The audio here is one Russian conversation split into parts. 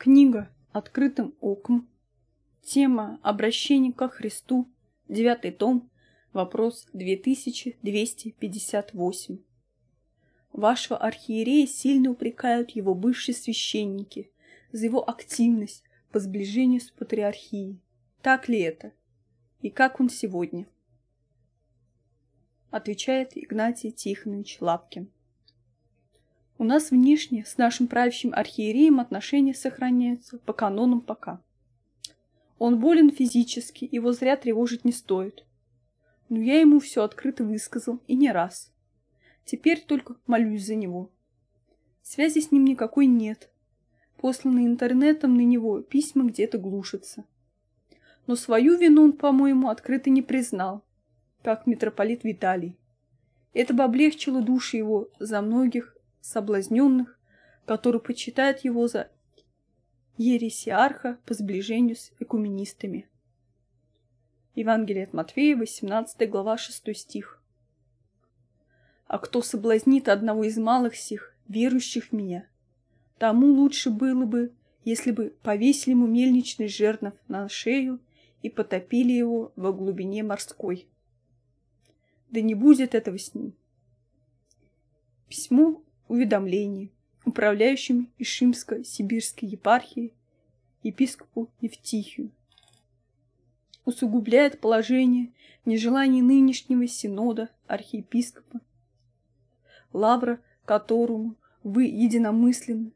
Книга «Открытым оком». Тема «Обращение ко Христу». Девятый том. Вопрос 2258. Вашего архиерея сильно упрекают его бывшие священники за его активность по сближению с патриархией. Так ли это? И как он сегодня? Отвечает Игнатий Тихонович Лапкин. У нас внешне с нашим правящим архиереем отношения сохраняются по канонам пока. Он болен физически, его зря тревожить не стоит. Но я ему все открыто высказал, и не раз. Теперь только молюсь за него. Связи с ним никакой нет. Посланные интернетом на него письма где-то глушатся. Но свою вину он, по-моему, открыто не признал, как митрополит Виталий. Это бы облегчило души его за многих соблазненных, которые почитают его за ересиарха по сближению с экуменистами. Евангелие от Матфея, 18 глава, 6 стих. А кто соблазнит одного из малых сих, верующих в меня, тому лучше было бы, если бы повесили ему мельничный жернов на шею и потопили его во глубине морской. Да не будет этого с ним. Письмо уведомлений управляющим Ишимско-Сибирской епархии епископу Евтихию. Усугубляет положение нежелание нынешнего синода архиепископа, лавра которому вы единомысленны,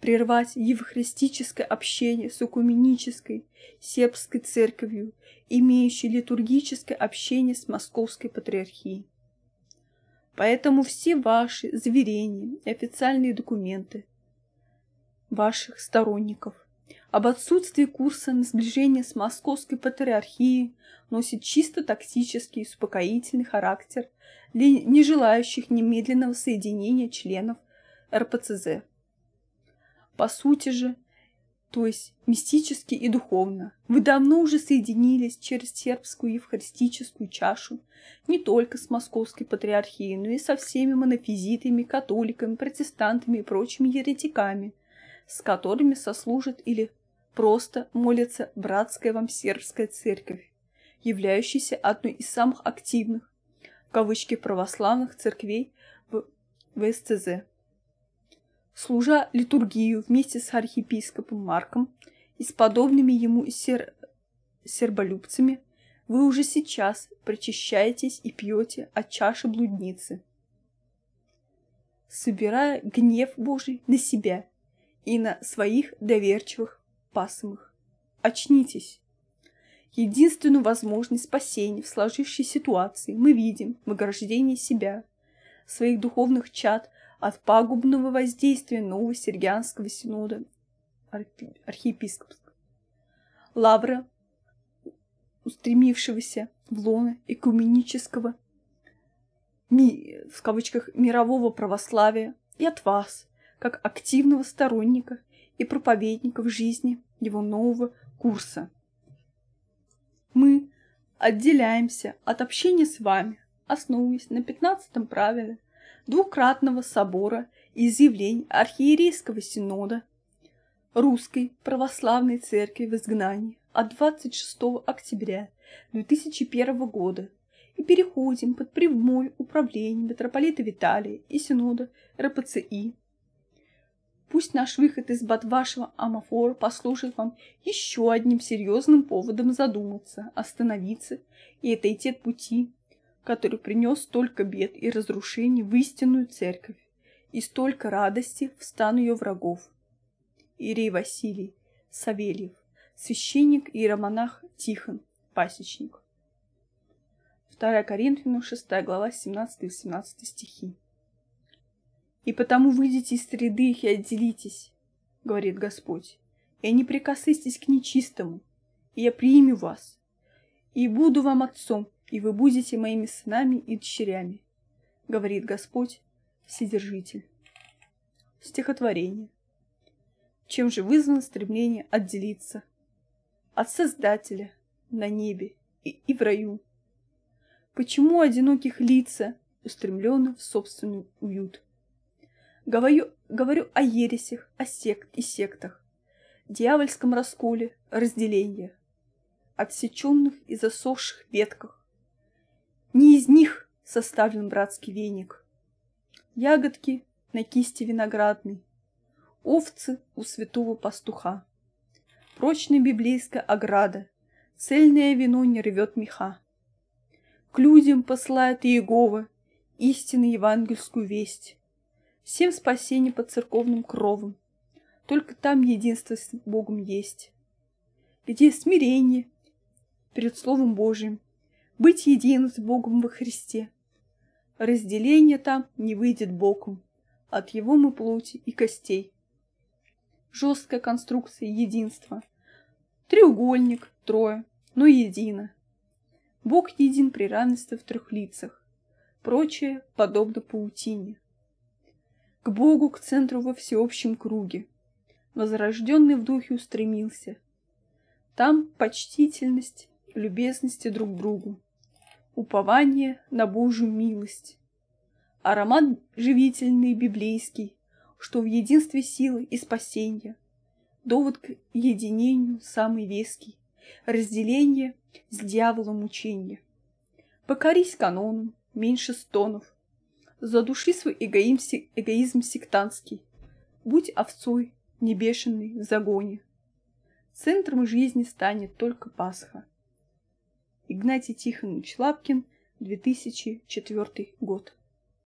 прервать евхаристическое общение с экуменической сербской церковью, имеющей литургическое общение с московской патриархией. Поэтому все ваши заверения и официальные документы ваших сторонников об отсутствии курса на сближение с московской патриархией носит чисто токсический и успокоительный характер для не желающих немедленного соединения членов РПЦЗ. По сути же, то есть мистически и духовно. Вы давно уже соединились через сербскую евхаристическую чашу не только с московской патриархией, но и со всеми монофизитами, католиками, протестантами и прочими еретиками, с которыми сослужит или просто молится братская вам сербская церковь, являющаяся одной из самых активных, в кавычки, православных церквей в ВСЦЗ служа литургию вместе с архиепископом Марком и с подобными ему сер... серболюбцами, вы уже сейчас прочищаетесь и пьете от чаши блудницы, собирая гнев Божий на себя и на своих доверчивых пасымых. Очнитесь! Единственную возможность спасения в сложившейся ситуации мы видим в ограждении себя, своих духовных чад от пагубного воздействия нового Сергианского синода архиепископского. Лавра, устремившегося в лоно экуменического, ми, в кавычках, мирового православия, и от вас, как активного сторонника и проповедника в жизни его нового курса. Мы отделяемся от общения с вами, основываясь на пятнадцатом правиле – двукратного собора и изъявлений архиерейского синода Русской Православной Церкви в изгнании от 26 октября 2001 года и переходим под прямое управление митрополита Виталия и синода РПЦИ. Пусть наш выход из вашего амафора послужит вам еще одним серьезным поводом задуматься, остановиться и отойти от пути, который принес столько бед и разрушений в истинную церковь и столько радости в стан ее врагов. Ирей Василий Савельев, священник и иеромонах Тихон, пасечник. 2 Коринфянам 6 глава 17-18 стихи. «И потому выйдите из среды их и отделитесь, — говорит Господь, — и не прикасайтесь к нечистому, и я приму вас, и буду вам отцом, и вы будете моими сынами и дочерями, говорит Господь, Вседержитель. Стихотворение. Чем же вызвано стремление отделиться от Создателя на небе и, и в раю? Почему одиноких лица устремлены в собственный уют? Говорю, говорю о ересях, о сект и сектах, дьявольском расколе разделения, отсеченных и засохших ветках. Не из них составлен братский веник. Ягодки на кисти виноградной, овцы у святого пастуха. Прочная библейская ограда, цельное вино не рвет меха. К людям посылает Иегова истинно евангельскую весть. Всем спасение под церковным кровом. Только там единство с Богом есть. Где смирение перед Словом Божиим, быть единым с Богом во Христе. Разделение там не выйдет боком, от его мы плоти и костей. Жесткая конструкция единства. Треугольник, трое, но едино. Бог един при равенстве в трех лицах. Прочее подобно паутине. К Богу, к центру во всеобщем круге. Возрожденный в духе устремился. Там почтительность, любезности друг другу. Упование на Божью милость. Аромат живительный библейский, что в единстве силы и спасения. Довод к единению самый веский. Разделение с дьяволом мучения. Покорись канонам, меньше стонов. Задуши свой эгоизм, эгоизм сектантский. Будь овцой, не бешеный в загоне. Центром жизни станет только Пасха. Игнатий Тихонович Лапкин, 2004 год.